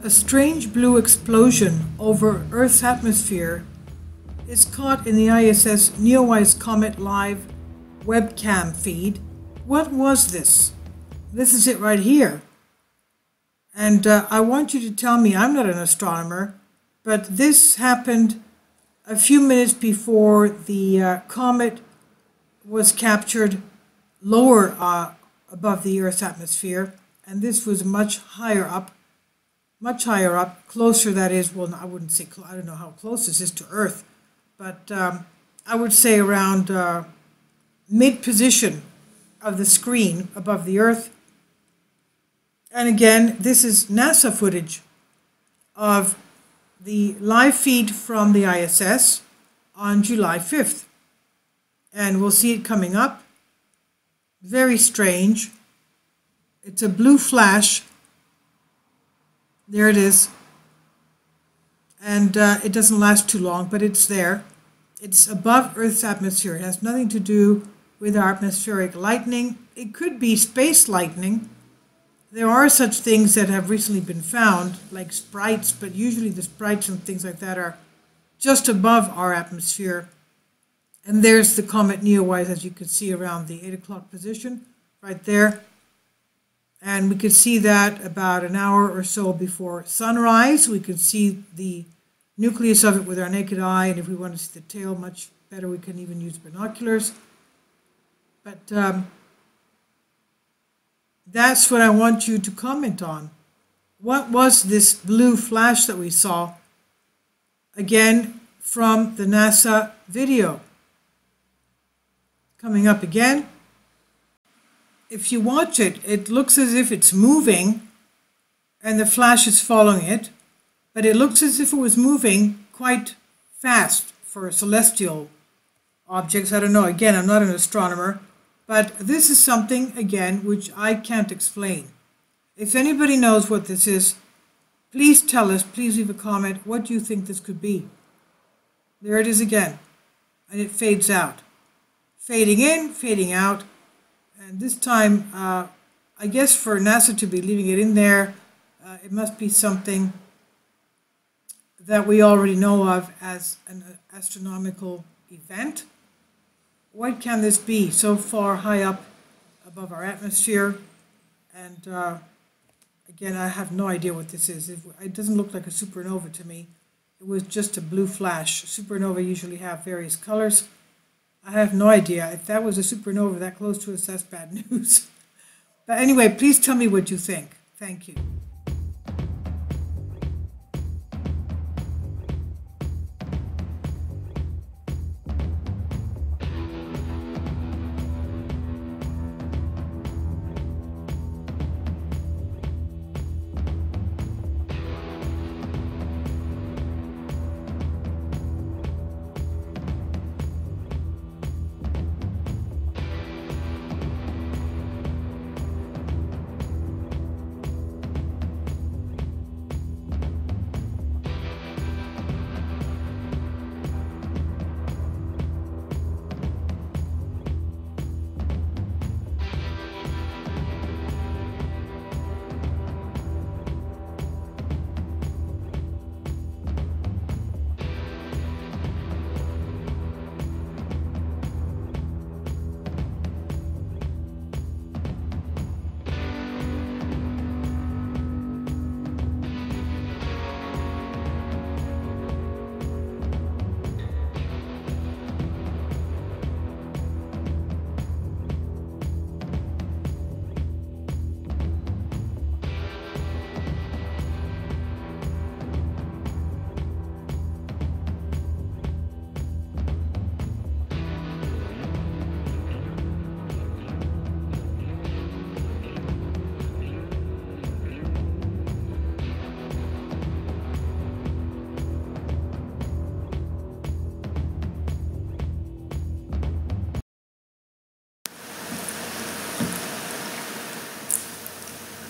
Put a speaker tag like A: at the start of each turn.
A: A strange blue explosion over Earth's atmosphere is caught in the ISS Neowise Comet Live webcam feed. What was this? This is it right here. And uh, I want you to tell me, I'm not an astronomer, but this happened a few minutes before the uh, comet was captured lower uh, above the Earth's atmosphere, and this was much higher up, much higher up, closer, that is, well, I wouldn't say, I don't know how close this is to Earth, but um, I would say around uh, mid position of the screen above the Earth. And again, this is NASA footage of the live feed from the ISS on July 5th. And we'll see it coming up. Very strange. It's a blue flash. There it is. And uh, it doesn't last too long, but it's there. It's above Earth's atmosphere. It has nothing to do with our atmospheric lightning. It could be space lightning there are such things that have recently been found, like sprites, but usually the sprites and things like that are just above our atmosphere. And there's the comet Neowise, as you can see around the 8 o'clock position, right there. And we could see that about an hour or so before sunrise. We could see the nucleus of it with our naked eye, and if we want to see the tail much better, we can even use binoculars. But um, that's what I want you to comment on. What was this blue flash that we saw? Again, from the NASA video. Coming up again. If you watch it, it looks as if it's moving and the flash is following it, but it looks as if it was moving quite fast for celestial objects. I don't know. Again, I'm not an astronomer, but this is something, again, which I can't explain. If anybody knows what this is, please tell us, please leave a comment. What do you think this could be? There it is again. And it fades out. Fading in, fading out. And this time, uh, I guess for NASA to be leaving it in there, uh, it must be something that we already know of as an astronomical event what can this be so far high up above our atmosphere? And uh, again, I have no idea what this is. It, doesn't look like a supernova to me. It was just a blue flash. Supernova usually have various colors. I have no idea. If that was a supernova that close to us, that's bad news. but anyway, please tell me what you think. Thank you.